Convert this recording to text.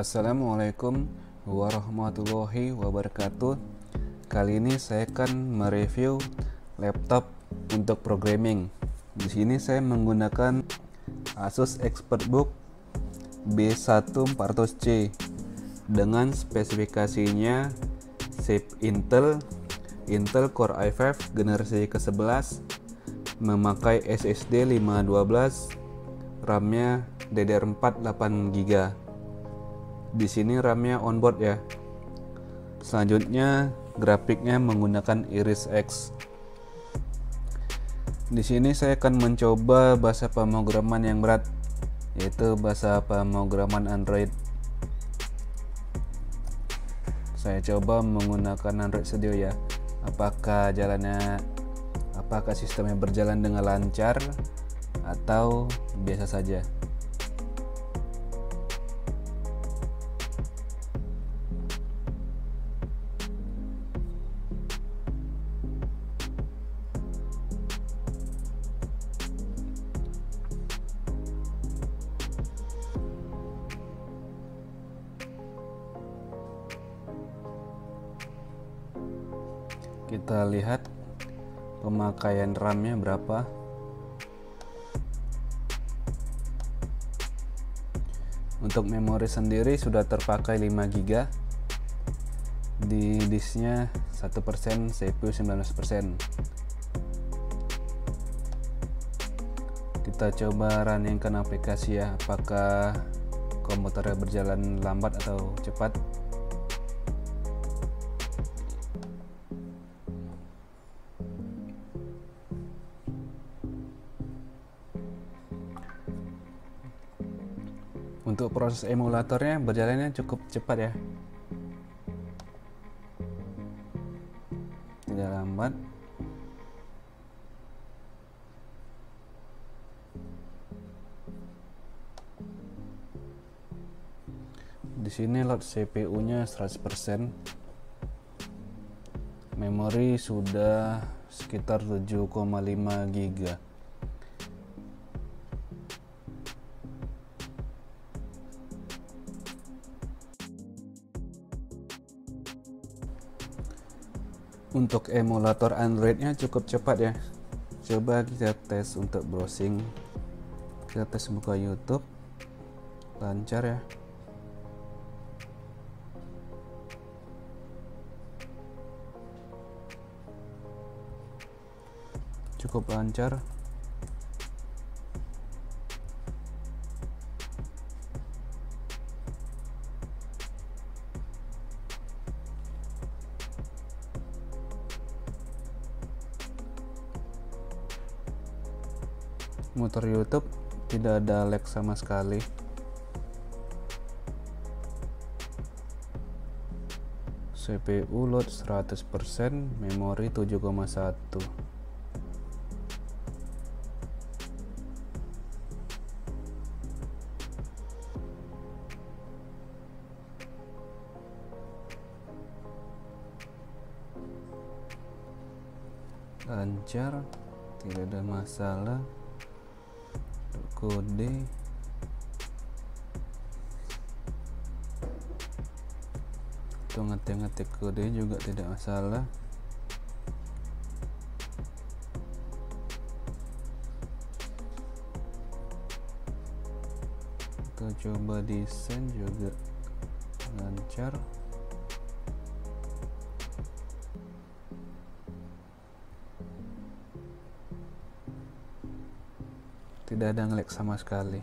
Assalamualaikum warahmatullahi wabarakatuh. Kali ini saya akan mereview laptop untuk programming. Di sini saya menggunakan Asus ExpertBook B1400C dengan spesifikasinya chip Intel Intel Core i5 generasi ke-11 memakai SSD 512 RAM-nya DDR4 8 GB di sini RAM-nya onboard ya. Selanjutnya grafiknya menggunakan Iris X. Di sini saya akan mencoba bahasa pemrograman yang berat yaitu bahasa pemrograman Android. Saya coba menggunakan Android Studio ya. Apakah jalannya apakah sistemnya berjalan dengan lancar atau biasa saja? Kita lihat pemakaian RAM-nya berapa. Untuk memori sendiri sudah terpakai 5 GB di disknya 1% CPU 19% kita coba runningkan aplikasi ya. Apakah komputernya berjalan lambat atau cepat untuk proses emulatornya berjalannya cukup cepat ya. Tidak lambat. Di sini load CPU nya 100% memori sudah sekitar 7,5 GB untuk emulator Androidnya cukup cepat ya. Coba kita tes untuk browsing. Kita tes buka YouTube. Lancar ya. Cukup lancar motor YouTube tidak ada lag sama sekali. CPU load 100% memori 7,1 lancar tidak ada masalah kode. Untuk ngetik-ngetik kode juga tidak masalah. Kita coba desain juga. Lancar tidak ada ngelag sama sekali